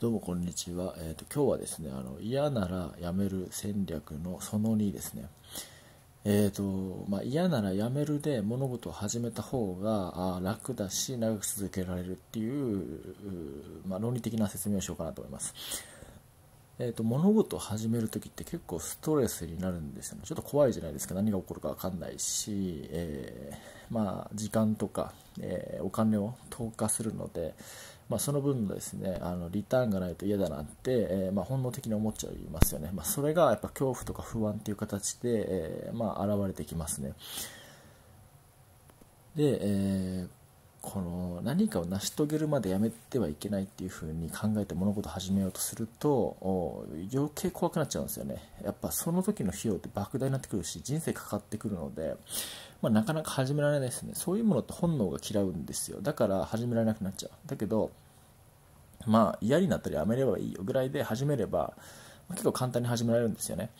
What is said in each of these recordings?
どうもこんにちは、えーと、今日はですねあの嫌ならやめる戦略のその2ですね。えーとまあ、嫌ならやめるで物事を始めた方が楽だし長く続けられるっていうまあ、論理的な説明をしようかなと思います、えーと、物事を始めるときって結構ストレスになるんですよね。ちょっと怖いじゃないですか。何が起こるか分かんないし、えー、まあ、時間とか、えー、お金を投下するのでまあ、その分のですねあのリターンがないと嫌だなって、えー、まあ、本能的に思っちゃいますよね、ま、それがやっぱ恐怖とか不安っていう形で、え、ま、現れてきますね。で、えー、の何かを成し遂げるまでやめてはいけないっていうふうに考えて物事を始めようとすると余計怖くなっちゃうんですよね。やっぱその時の費用って莫大になってくるし人生かかってくるのでまあ、なかなか始められないですね。そういうものって本能が嫌うんですよ。だから始められなくなっちゃう。だけどまあ嫌になったらやめればいいよぐらいで始めれば、結構簡単に始められるんですよね。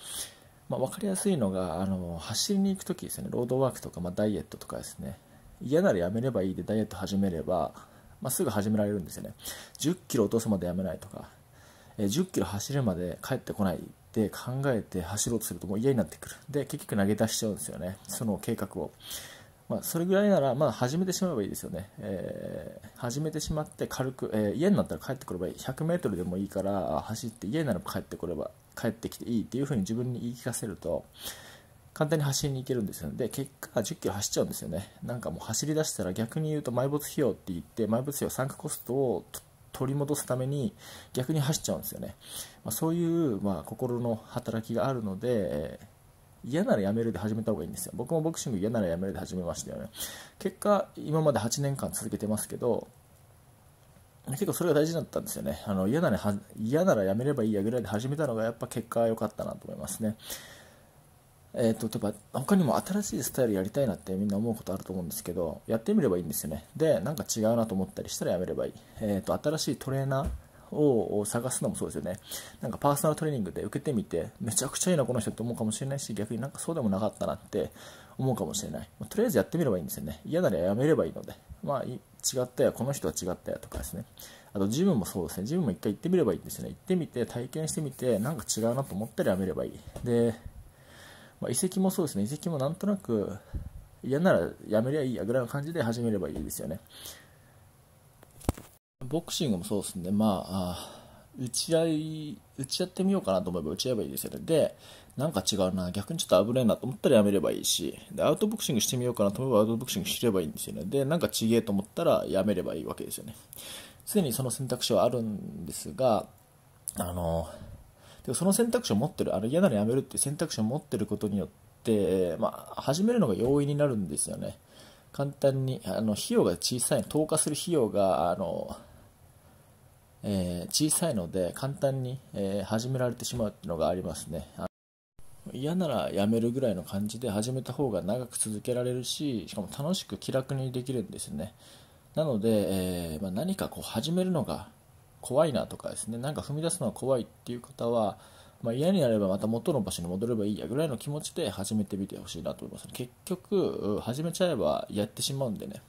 まあ、分かりやすいのがあの走りに行くときですね。ロードワークとか、まあ、ダイエットとかですね。嫌ならやめればいいでダイエット始めれば、まあ、すぐ始められるんですよね。1 0キロ落とすまでやめないとか、1 0キロ走るまで帰ってこないって考えて走ろうとするともう嫌になってくる。で結局投げ出しちゃうんですよね。その計画を、まあ、それぐらいなら、まあ、始めてしまえばいいですよね、えー、始めてしまって軽く、えー、家になったら帰ってくればいい。100m でもいいから走って家なら帰ってこれば帰ってきていいっていう風に自分に言い聞かせると簡単に走りに行けるんですよで結果10キロ走っちゃうんですよね。なんかもう走り出したら逆に言うと埋没費用って言って埋没費用参加コストを取り戻すために逆に走っちゃうんですよね、まあ、そういう、まあ、心の働きがあるので、えー、嫌ならやめるで始めた方がいいんですよ。僕もボクシング嫌ならやめるで始めましたよね。結果今まで8年間続けてますけど結構それが大事だったんですよね。あの嫌なら嫌ならやめればいいやぐらいで始めたのがやっぱ結果良かったなと思いますね。えーと、例えば他にも新しいスタイルやりたいなってみんな思うことあると思うんですけどやってみればいいんですよね。でなんか違うなと思ったりしたらやめればいい、えーと、新しいトレーナーを探すのもそうですよね。なんかパーソナルトレーニングで受けてみてめちゃくちゃいいなこの人って思うかもしれないし逆になんかそうでもなかったなって思うかもしれない。とりあえずやってみればいいんですよね。嫌ならやめればいいので。まあ違ったよこの人は違ったよとかですね。あとジムもそうですね。ジムも一回行ってみればいいんですよね。行ってみて体験してみてなんか違うなと思ったらやめればいい。でまあ、移籍もそうですね、移籍もなんとなく嫌ならやめりゃいいやぐらいの感じで始めればいいですよね。ボクシングもそうですね、まあ、打ち合い、打ち合ってみようかなと思えば打ち合えばいいですよね。で、なんか違うな、逆にちょっと危ないなと思ったらやめればいいし、で、アウトボクシングしてみようかなと思えばアウトボクシングすればいいんですよね。で、なんかちげえと思ったらやめればいいわけですよね。常にその選択肢はあるんですが、あの、でその選択肢を持ってるあの嫌ならやめるっていう選択肢を持ってることによって、まあ、始めるのが容易になるんですよね。簡単にあの費用が小さい投下する費用があの、えー、小さいので簡単に、えー、始められてしまうっていうのがありますね。嫌ならやめるぐらいの感じで始めた方が長く続けられるししかも楽しく気楽にできるんですよね。なので、えー、まあ、何かこう始めるのが怖いなとかですね。なんか踏み出すのは怖いっていう方は、まあ、嫌になればまた元の場所に戻ればいいやぐらいの気持ちで始めてみてほしいなと思います結局始めちゃえばやってしまうんでね。